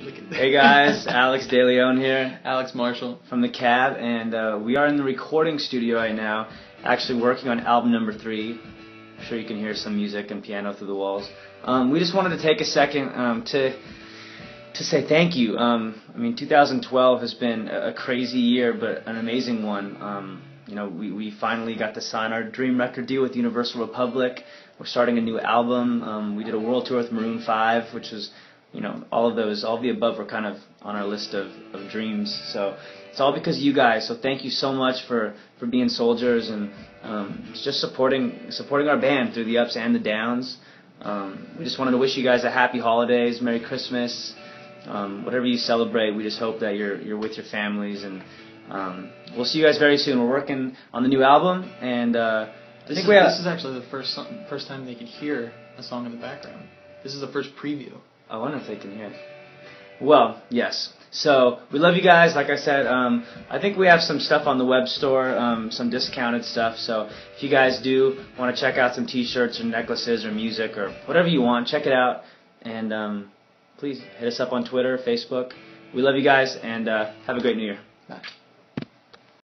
Hey guys, Alex DeLeon here. Alex Marshall. From the cab, and uh, we are in the recording studio right now, actually working on album number three. I'm sure you can hear some music and piano through the walls. Um, we just wanted to take a second um, to to say thank you. Um, I mean, 2012 has been a crazy year, but an amazing one. Um, you know, we, we finally got to sign our dream record deal with Universal Republic. We're starting a new album. Um, we did a world tour with Maroon 5, which was you know, all of those, all of the above were kind of on our list of, of dreams. So it's all because of you guys. So thank you so much for, for being soldiers and um, just supporting supporting our band through the ups and the downs. Um, we just wanted to wish you guys a happy holidays, Merry Christmas, um, whatever you celebrate. We just hope that you're you're with your families and um, we'll see you guys very soon. We're working on the new album and uh, I think is, we have, this is actually the first first time they could hear a song in the background. This is the first preview. I wonder if they can hear. Well, yes. So we love you guys. Like I said, um, I think we have some stuff on the web store, um, some discounted stuff. So if you guys do want to check out some T-shirts or necklaces or music or whatever you want, check it out. And um, please hit us up on Twitter, Facebook. We love you guys, and uh, have a great New Year. Bye.